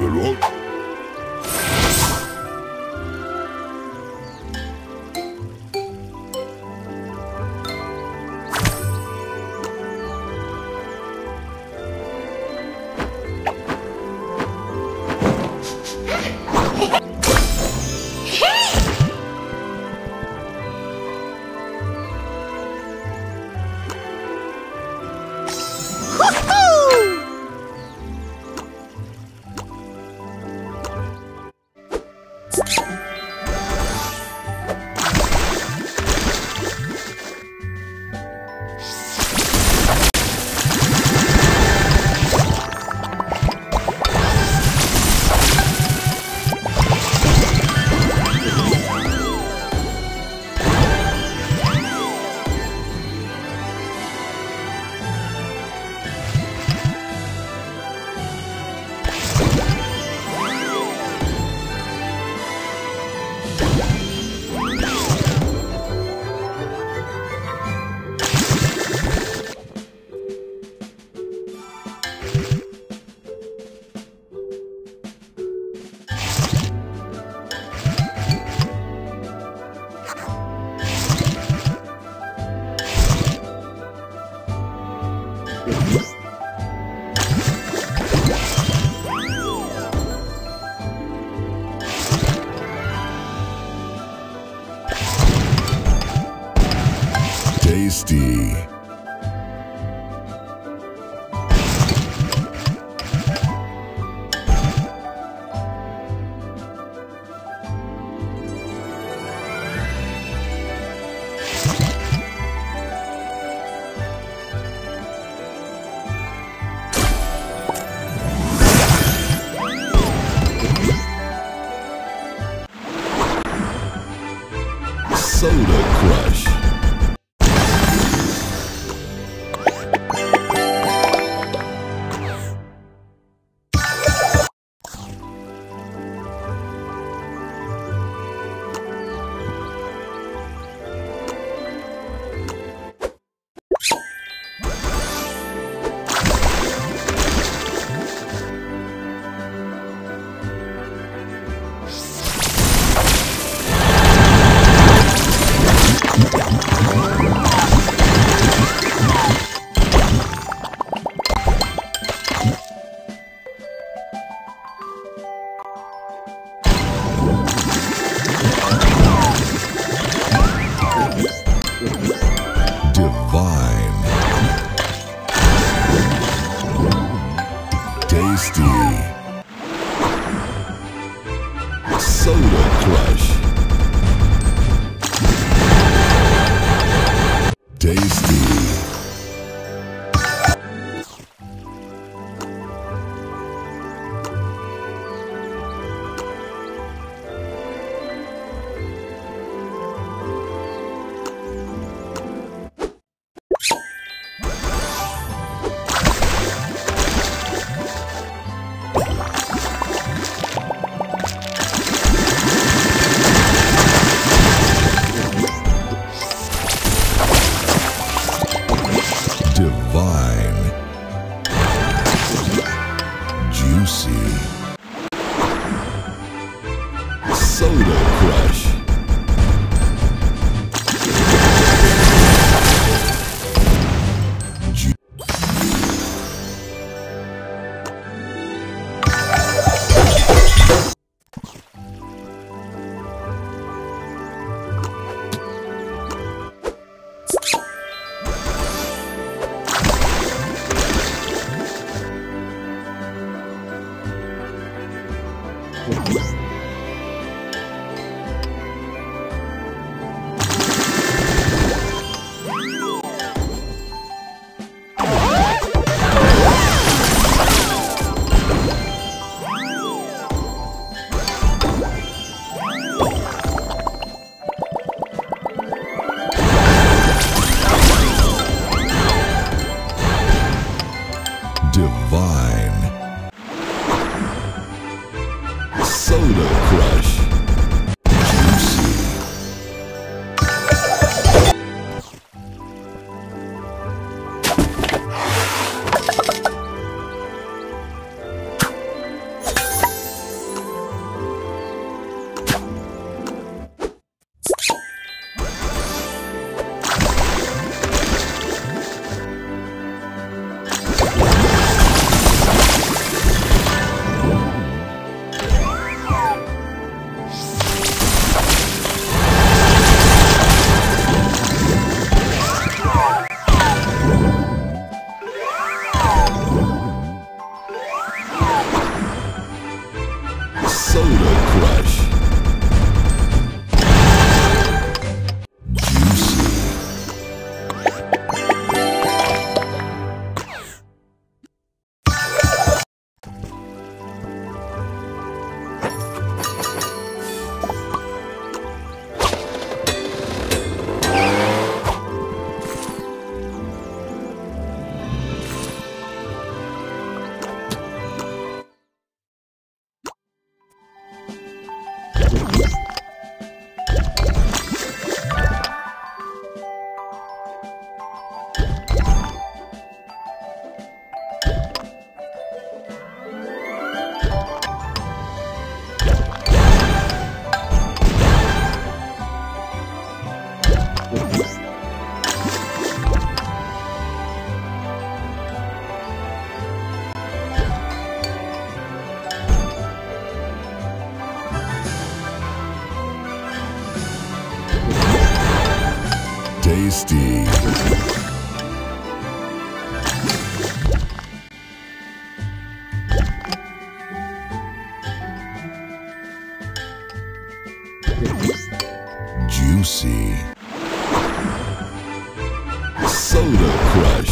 Reload. Tasty. Soda Crush. Tasty. soda. Yeah. Juicy. Soda Crush.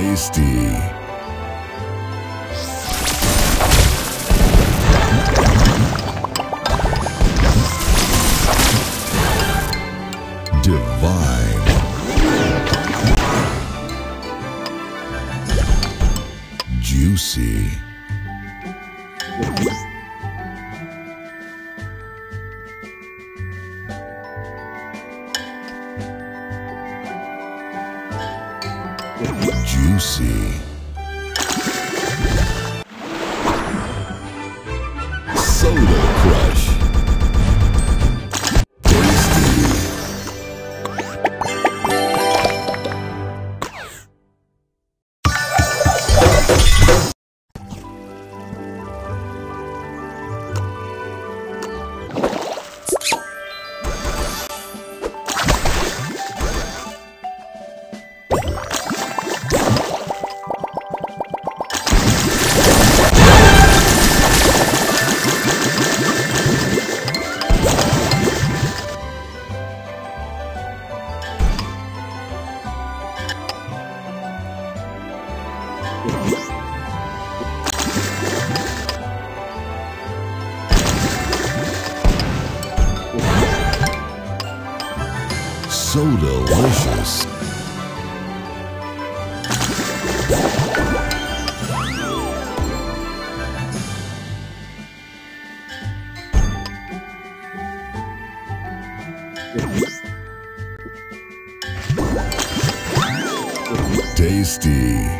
Tasty. Divine. Juicy. Soda delicious. Tasty.